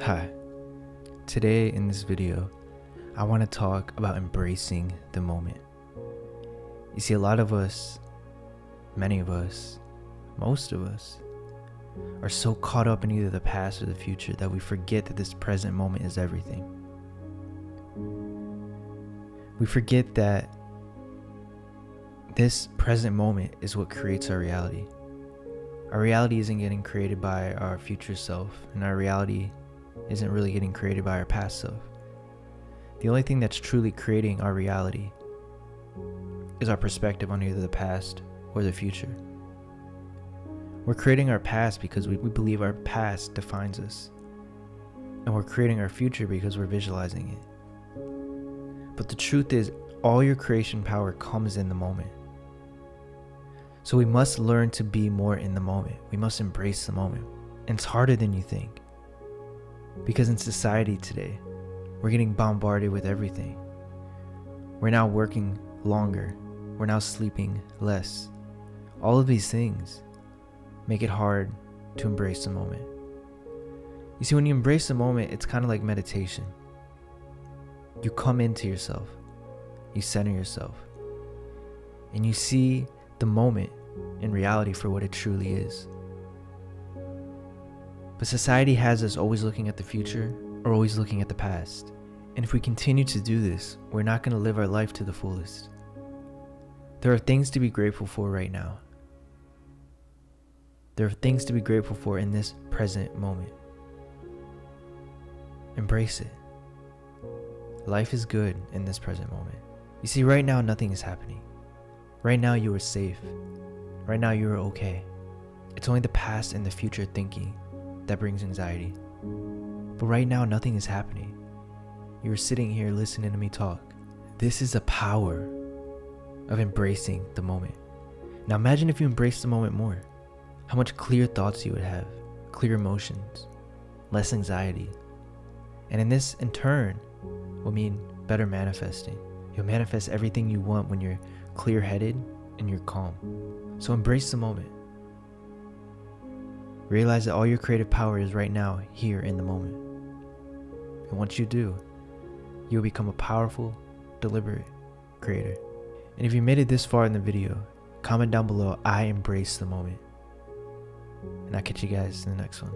Hi. Today in this video, I want to talk about embracing the moment. You see, a lot of us, many of us, most of us, are so caught up in either the past or the future that we forget that this present moment is everything. We forget that this present moment is what creates our reality. Our reality isn't getting created by our future self, and our reality isn't really getting created by our past self. The only thing that's truly creating our reality is our perspective on either the past or the future. We're creating our past because we, we believe our past defines us. And we're creating our future because we're visualizing it. But the truth is, all your creation power comes in the moment. So we must learn to be more in the moment. We must embrace the moment. And it's harder than you think. Because in society today, we're getting bombarded with everything. We're now working longer. We're now sleeping less. All of these things make it hard to embrace the moment. You see, when you embrace the moment, it's kind of like meditation. You come into yourself, you center yourself, and you see the moment in reality for what it truly is. But society has us always looking at the future or always looking at the past. And if we continue to do this, we're not going to live our life to the fullest. There are things to be grateful for right now. There are things to be grateful for in this present moment. Embrace it. Life is good in this present moment. You see, right now, nothing is happening. Right now, you are safe. Right now, you are okay. It's only the past and the future thinking that brings anxiety. But right now, nothing is happening. You're sitting here listening to me talk. This is the power of embracing the moment. Now, imagine if you embrace the moment more. How much clear thoughts you would have, clear emotions, less anxiety. And in this, in turn, will mean better manifesting. You'll manifest everything you want when you're clear headed and you're calm. So embrace the moment. Realize that all your creative power is right now, here in the moment. And once you do, you'll become a powerful, deliberate creator. And if you made it this far in the video, comment down below, I embrace the moment. And I'll catch you guys in the next one.